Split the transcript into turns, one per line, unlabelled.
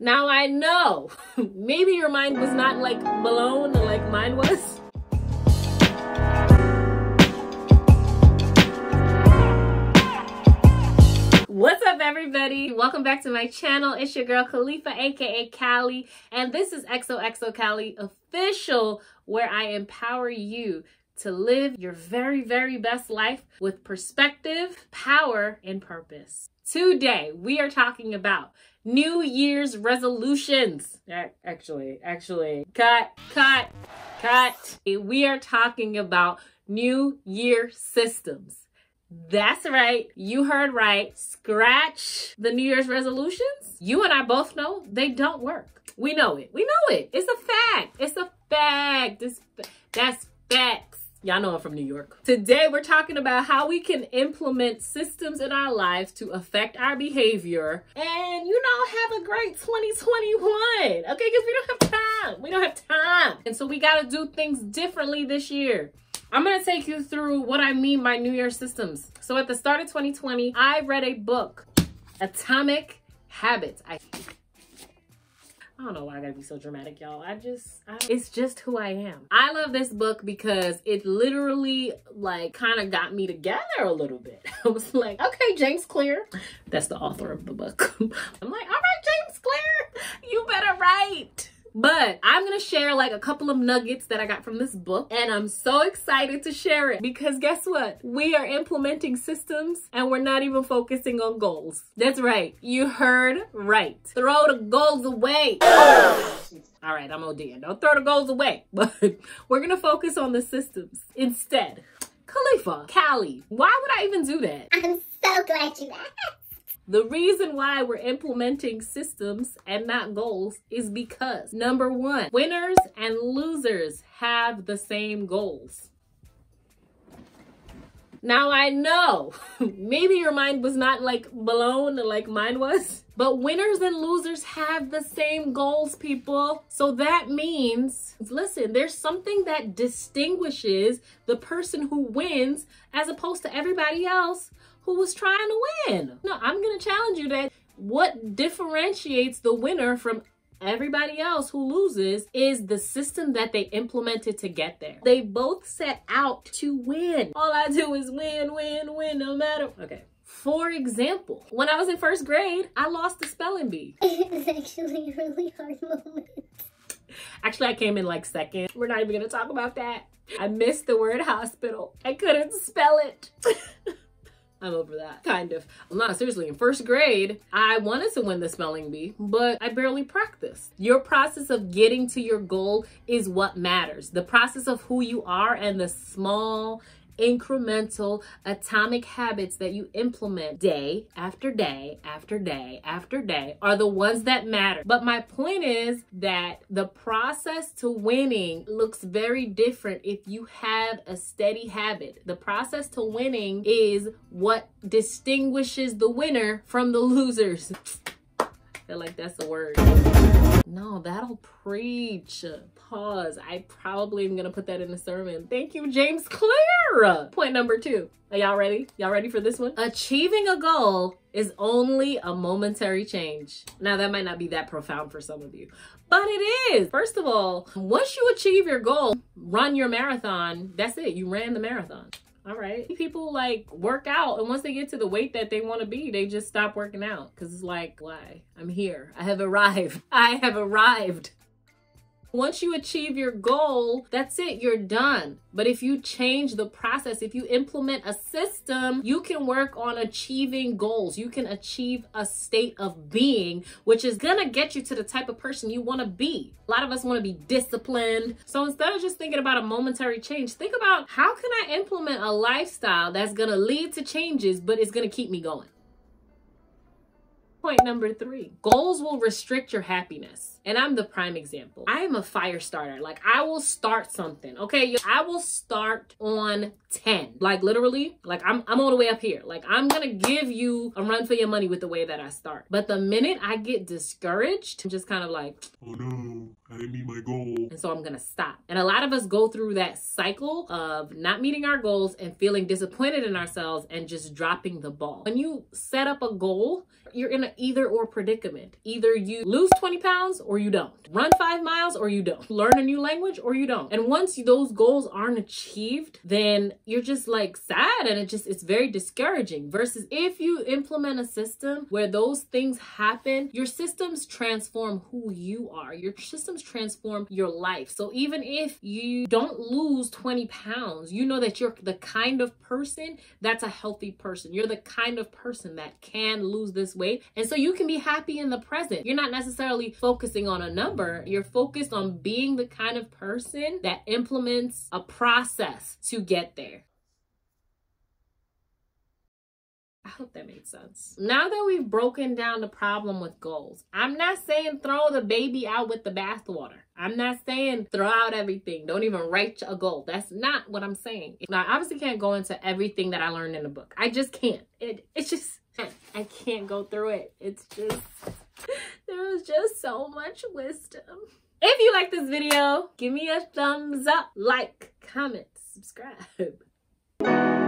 Now I know, maybe your mind was not like blown like mine was. What's up everybody? Welcome back to my channel. It's your girl Kalifa aka Kali and this is XOXO Kali official where I empower you to live your very very best life with perspective, power, and purpose. Today we are talking about New Year's resolutions. Actually, actually, cut, cut, cut. We are talking about New Year systems. That's right. You heard right. Scratch the New Year's resolutions. You and I both know they don't work. We know it. We know it. It's a fact. It's a fact. It's, that's facts. Y'all know I'm from New York. Today, we're talking about how we can implement systems in our lives to affect our behavior and, you know, have a great 2021. Okay, because we don't have time. We don't have time. And so we got to do things differently this year. I'm going to take you through what I mean by New Year systems. So at the start of 2020, I read a book, Atomic Habits. I I don't know why I gotta be so dramatic, y'all. I just, I, it's just who I am. I love this book because it literally like kind of got me together a little bit. I was like, okay, James Clear. That's the author of the book. I'm like, all right, James Clear, you better write. But I'm gonna share like a couple of nuggets that I got from this book and I'm so excited to share it because guess what? We are implementing systems and we're not even focusing on goals. That's right. You heard right. Throw the goals away. All right, I'm ODing. Don't throw the goals away, but we're gonna focus on the systems instead. Kalifa, Kali, why would I even do that?
I'm so glad you asked.
The reason why we're implementing systems and not goals is because number one, winners and losers have the same goals. Now I know maybe your mind was not like blown like mine was, but winners and losers have the same goals, people. So that means, listen, there's something that distinguishes the person who wins as opposed to everybody else who was trying to win. No, I'm going to challenge you that what differentiates the winner from everybody else who loses is the system that they implemented to get there. They both set out to win. All I do is win, win, win, no matter. Okay. For example, when I was in first grade, I lost the spelling bee.
It was actually a really hard moment.
Actually, I came in like second. We're not even gonna talk about that. I missed the word hospital. I couldn't spell it. I'm over that. Kind of. I'm not seriously. In first grade, I wanted to win the spelling bee, but I barely practiced. Your process of getting to your goal is what matters. The process of who you are and the small incremental atomic habits that you implement day after day after day after day are the ones that matter. But my point is that the process to winning looks very different if you have a steady habit. The process to winning is what distinguishes the winner from the losers. I feel like that's the word. No, preach. Pause. I probably am gonna put that in the sermon. Thank you, James Clear. Point number two. Are y'all ready? Y'all ready for this one? Achieving a goal is only a momentary change. Now, that might not be that profound for some of you, but it is. First of all, once you achieve your goal, run your marathon, that's it. You ran the marathon. All right. People like work out, and once they get to the weight that they want to be, they just stop working out because it's like, why? I'm here. I have arrived. I have arrived. Once you achieve your goal, that's it, you're done. But if you change the process, if you implement a system, you can work on achieving goals. You can achieve a state of being, which is gonna get you to the type of person you wanna be. A lot of us wanna be disciplined. So instead of just thinking about a momentary change, think about how can I implement a lifestyle that's gonna lead to changes, but it's gonna keep me going. Point number three, goals will restrict your happiness. And I'm the prime example. I am a fire starter. Like I will start something. Okay. I will start on 10. Like literally, like I'm, I'm all the way up here. Like I'm going to give you a run for your money with the way that I start. But the minute I get discouraged, I'm just kind of like,
oh no, I didn't meet my goal.
And so I'm going to stop. And a lot of us go through that cycle of not meeting our goals and feeling disappointed in ourselves and just dropping the ball. When you set up a goal, you're in an either or predicament. Either you lose 20 pounds or you don't. Run five miles or you don't. Learn a new language or you don't. And once those goals aren't achieved, then you're just like sad and it just, it's very discouraging. Versus if you implement a system where those things happen, your systems transform who you are. Your systems transform your life. So even if you don't lose 20 pounds, you know that you're the kind of person that's a healthy person. You're the kind of person that can lose this weight. And so you can be happy in the present. You're not necessarily focusing on a number. You're focused on being the kind of person that implements a process to get there. I hope that made sense. Now that we've broken down the problem with goals, I'm not saying throw the baby out with the bathwater. I'm not saying throw out everything. Don't even write a goal. That's not what I'm saying. Now, I obviously can't go into everything that I learned in the book. I just can't. It it's just I can't go through it. It's just there was just so much wisdom. If you like this video, give me a thumbs up, like, comment, subscribe.